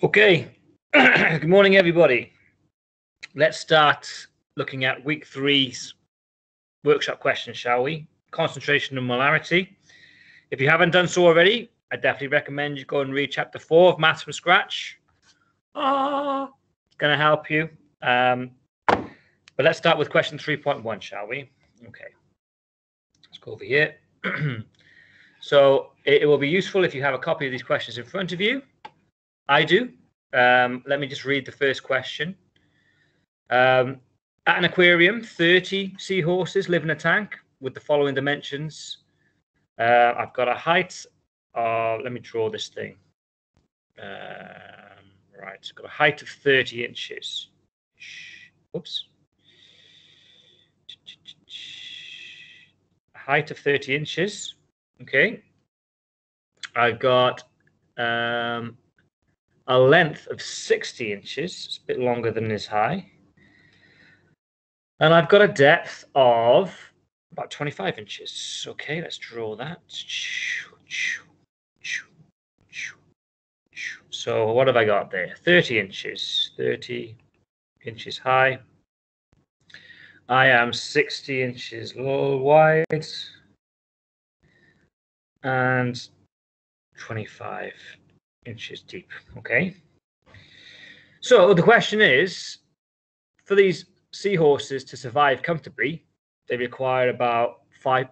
Okay, good morning, everybody. Let's start looking at week three's workshop questions, shall we? Concentration and molarity. If you haven't done so already, I definitely recommend you go and read chapter four of Maths from Scratch. Ah, it's going to help you. Um, but let's start with question 3.1, shall we? Okay, let's go over here. so it, it will be useful if you have a copy of these questions in front of you. I do. Um, let me just read the first question. Um, at an aquarium, 30 seahorses live in a tank with the following dimensions. Uh, I've got a height of, let me draw this thing. Um, right, it's got a height of 30 inches. Oops. height of 30 inches. Okay. I've got um, a length of 60 inches. It's a bit longer than this high. And I've got a depth of about 25 inches. Okay, let's draw that. So what have I got there? 30 inches. 30 inches high. I am 60 inches wide and 25 inches deep. Okay. So the question is for these seahorses to survive comfortably, they require about 5%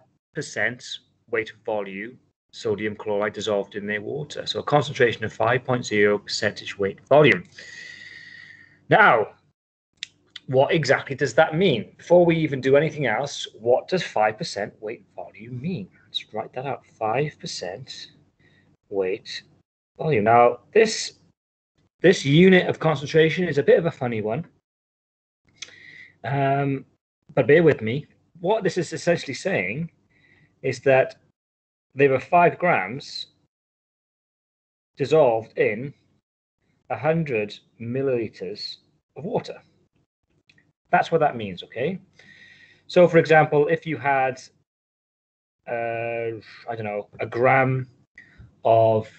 weight of volume sodium chloride dissolved in their water. So a concentration of 5.0 percentage weight volume. Now, what exactly does that mean? Before we even do anything else, what does 5% weight volume mean? Let's write that out. 5% weight volume. Now, this this unit of concentration is a bit of a funny one. Um, but bear with me. What this is essentially saying is that there were five grams dissolved in a 100 milliliters of water. That's what that means, okay? So, for example, if you had, uh, I don't know, a gram of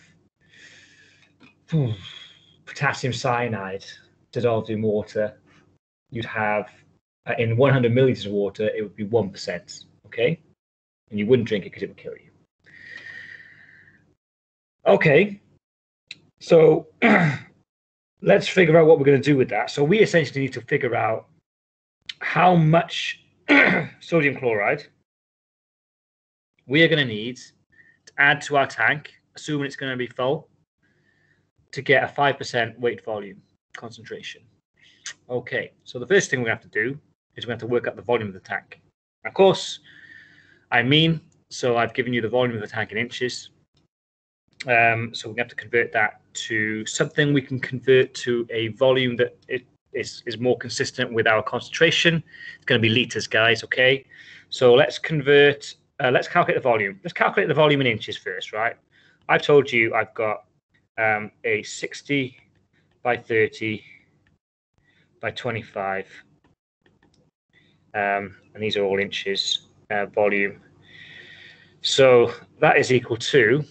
potassium cyanide dissolved in water, you'd have uh, in 100 milliliters of water, it would be 1%, okay? And you wouldn't drink it because it would kill you. Okay, so let's figure out what we're going to do with that. So we essentially need to figure out how much sodium chloride we are going to need to add to our tank, assuming it's going to be full, to get a 5% weight volume concentration. Okay, so the first thing we have to do is we have to work out the volume of the tank. Of course, I mean, so I've given you the volume of the tank in inches. Um, so we have to convert that to something we can convert to a volume that it is, is more consistent with our concentration. It's going to be liters, guys, okay? So let's convert, uh, let's calculate the volume. Let's calculate the volume in inches first, right? I've told you I've got um, a 60 by 30 by 25. Um, and these are all inches uh, volume. So that is equal to,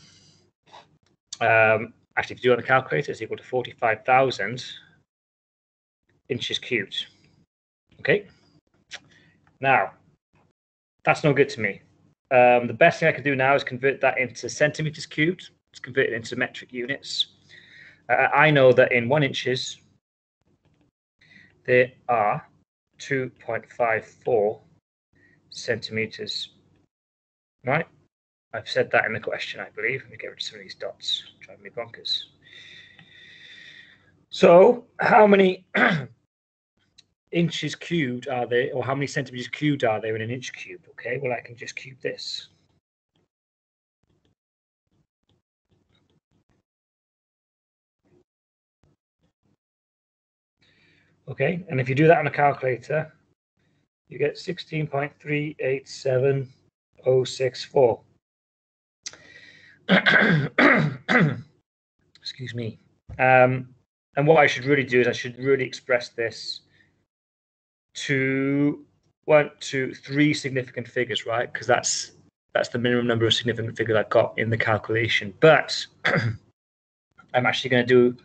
um, actually, if you do it on a calculator, it's equal to 45,000 inches cubed. Okay. Now, that's no good to me. Um, the best thing I can do now is convert that into centimeters cubed. Let's convert it into metric units. Uh, I know that in one inches, there are 2.54 centimeters. Right? I've said that in the question, I believe. Let me get rid of some of these dots. driving me bonkers. So, how many inches cubed are there, or how many centimeters cubed are there in an inch cubed? Okay, well, I can just cube this. Okay, and if you do that on a calculator, you get 16.387064. Excuse me. Um, and what I should really do is I should really express this to one, two, three significant figures, right? Because that's that's the minimum number of significant figures I've got in the calculation. But I'm actually going to do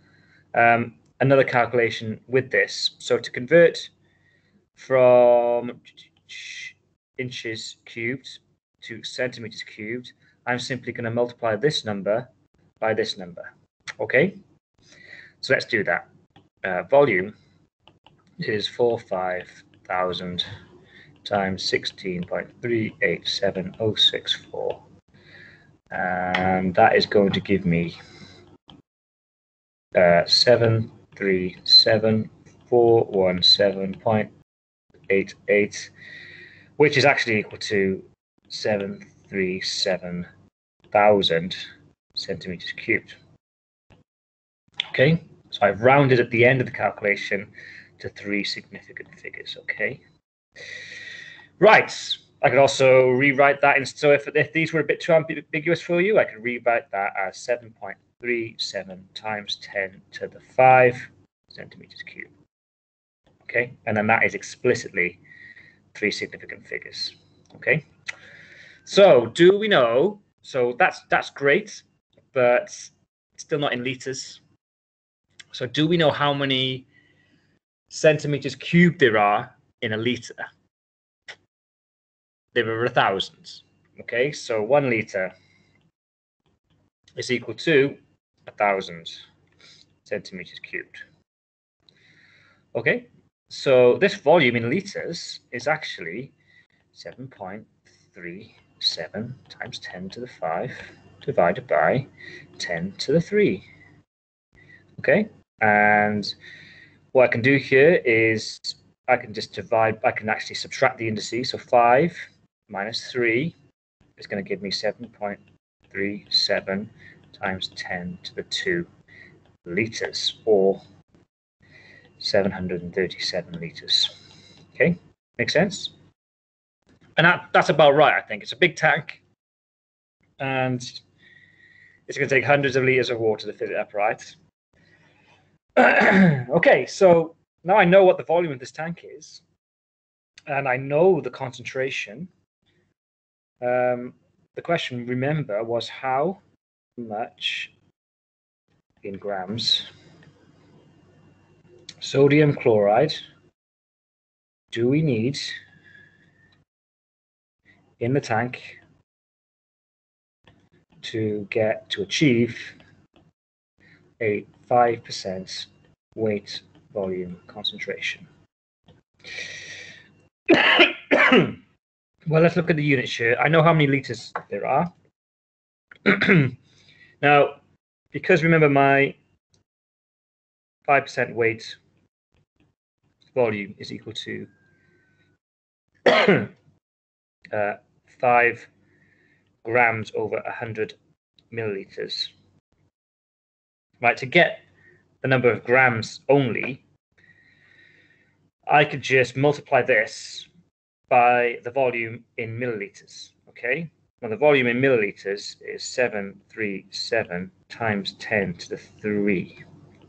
um, another calculation with this. So to convert from inches cubed to centimeters cubed, I'm simply going to multiply this number by this number. Okay, so let's do that. Uh, volume is 45,000 times 16.387064. And that is going to give me uh, 737,417.88, which is actually equal to 737,000 centimeters cubed. Okay, so I've rounded at the end of the calculation to three significant figures. Okay. Right. I could also rewrite that. In, so if, if these were a bit too ambiguous for you, I could rewrite that as 7.37 times 10 to the 5 centimeters cubed. Okay. And then that is explicitly three significant figures. Okay. So do we know? So that's that's great, but still not in liters. So do we know how many centimeters cubed there are in a liter? There are a thousand. Okay, so one liter is equal to a thousand centimeters cubed. Okay, so this volume in liters is actually 7.37 times 10 to the 5 divided by 10 to the 3. Okay, and what I can do here is I can just divide, I can actually subtract the indices. So 5 minus 3 is going to give me 7.37 times 10 to the 2 liters, or 737 liters. Okay, makes sense? And that, that's about right, I think. It's a big tank, and it's going to take hundreds of liters of water to fill it up, right? okay, so now I know what the volume of this tank is, and I know the concentration. Um, the question, remember, was how much in grams sodium chloride do we need in the tank to get to achieve a 5% weight volume concentration. Well, let's look at the units here. I know how many liters there are. now, because remember my 5% weight volume is equal to uh, 5 grams over 100 milliliters right, to get the number of grams only, I could just multiply this by the volume in milliliters, okay? Now the volume in milliliters is 737 times 10 to the 3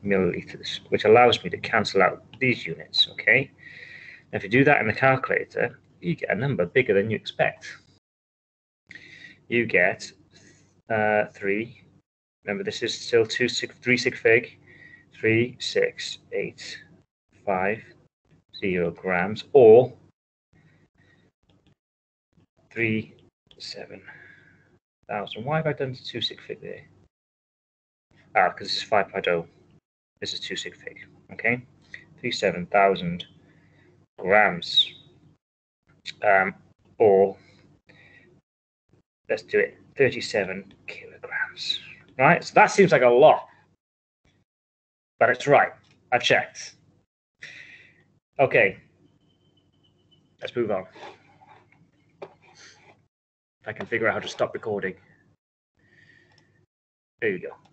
milliliters, which allows me to cancel out these units, okay? Now if you do that in the calculator, you get a number bigger than you expect. You get uh, 3 Remember, this is still two sig, three sig fig, three, six, eight, five, zero grams, or three, seven thousand. Why have I done two sig fig there? Ah, because this is five point oh. This is two sig fig. Okay, three seven thousand grams, um, or let's do it, thirty-seven kilograms right? So that seems like a lot, but it's right. I checked. Okay, let's move on. If I can figure out how to stop recording. There you go.